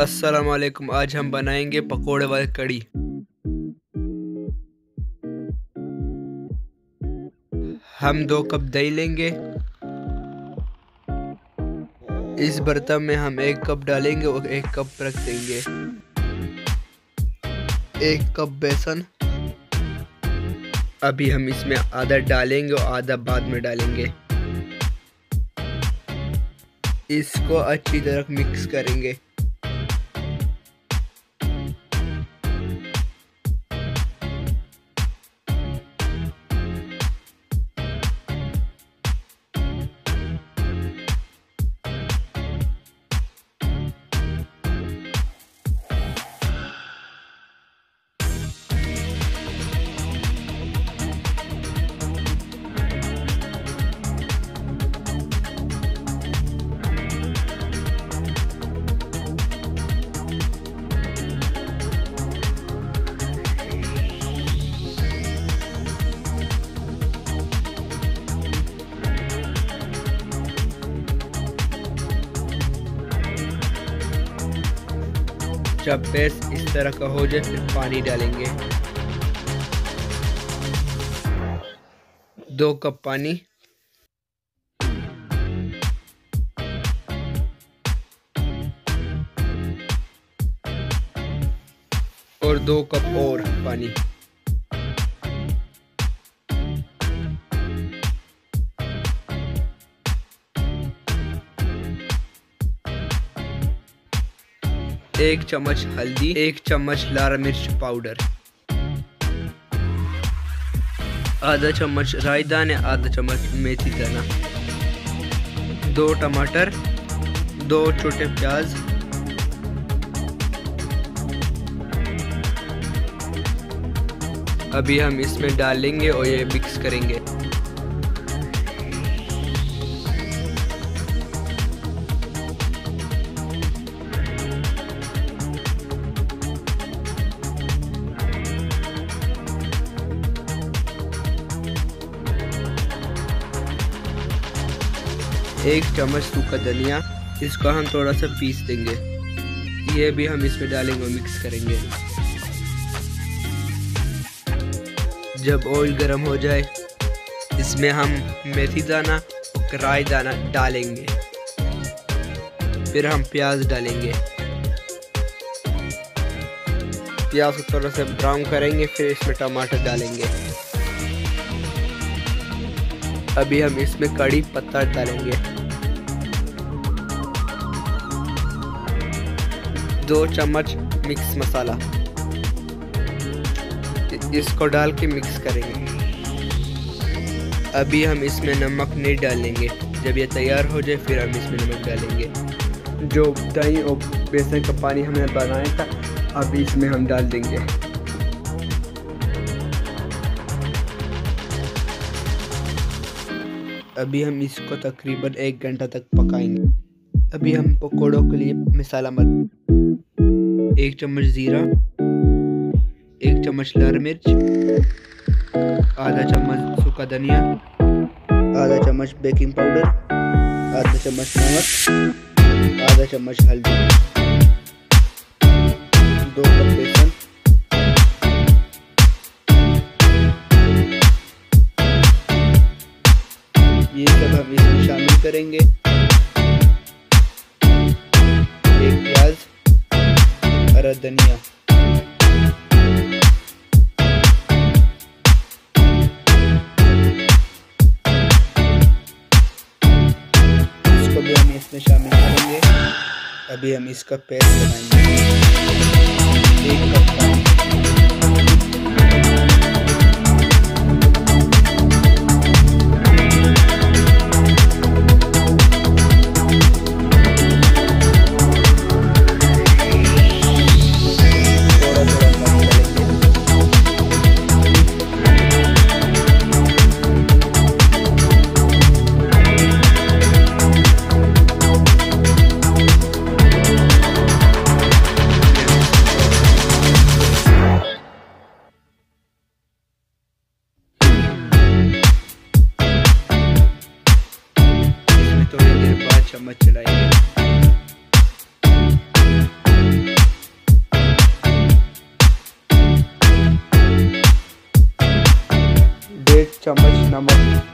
अस्सलाम वालेकुम आज हम बनाएँगे पकोड़े वाली कड़ी हम दो कप दही लेंगे। इस बर्तन में हम एक कप डालेंगे और एक कप रख देंगे। एक कप बेसन। अभी हम इसमें आधा डालेंगे और आधा बाद में डालेंगे। इसको अच्छी तरह मिक्स करेंगे। जब बेस इस तरह का हो जाए, फिर पानी डालेंगे। दो कप पानी। और दो कप और पानी। एक चम्मच हल्दी, एक चम्मच लाल मिर्च पाउडर, आधा चम्मच राई दाने आधा चम्मच मेथी दाना दो टमाटर, दो छोटे प्याज, अभी हम इसमें डालेंगे और ये मिक्स करेंगे। एक चम्मच सूखा धनिया, इसको हम थोड़ा सा पीस देंगे। ये भी हम इसमें डालेंगे और मिक्स करेंगे। जब ऑयल गर्म हो जाए, इसमें हम मेथी दाना और राई दाना डालेंगे। फिर हम प्याज डालेंगे। प्याज को थोड़ा सा ब्राउन करेंगे, फिर इसमें टमाटर डालेंगे। अभी हम इसमें कड़ी पत्ता डालेंगे। दो चम्मच मिक्स मसाला। इसको डाल के मिक्स करेंगे। अभी हम इसमें नमक नहीं डालेंगे। जब ये तैयार हो जाए, फिर हम इसमें नमक डालेंगे। जो दही और बेसन का पानी हमने बनाया था, अभी इसमें हम डाल देंगे। अभी हम इसको तकरीबन एक घंटा तक पकाएँगे। अभी हम पकौड़ों के लिए मसाला मत एक चम्मच ज़ीरा, एक चम्मच लाल मिर्च, आधा चम्मच सूखा धनिया, आधा चम्मच बेकिंग पाउडर, आधा चम्मच नमक, आधा चम्मच हल्दी। दो कप ये सब हम इसमें शामिल करेंगे। एक प्याज, हरा धनिया। इसको भी हम इसमें शामिल करेंगे। अभी हम इसका पेस्ट बनाएँगे। एक कप चम्मच नमक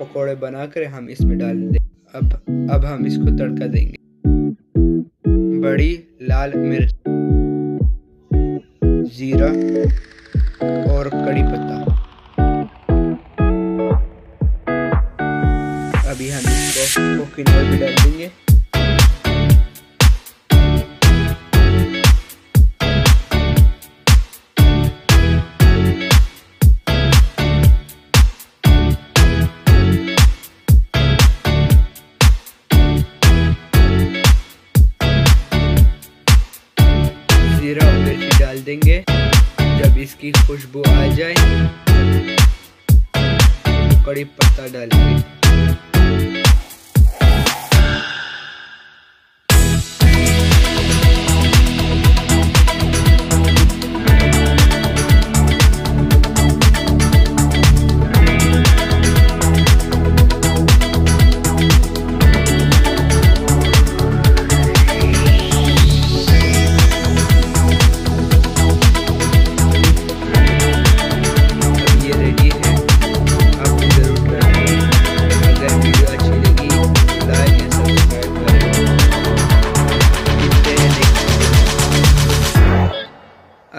पकोड़े बनाकर हम इसमें डाल दें अब अब हम इसको तड़का देंगे। बड़ी लाल मिर्च, जीरा और कड़ी पत्ता। अभी हम इसको कुकिंग ऑयल भी डाल देंगे। जीरा और मिर्ची डाल देंगे। जब इसकी खुशबू आ जाए कड़ी पत्ता डालेंगे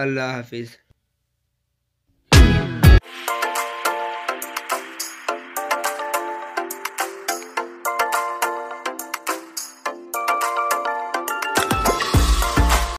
अल्लाह हाफिज़।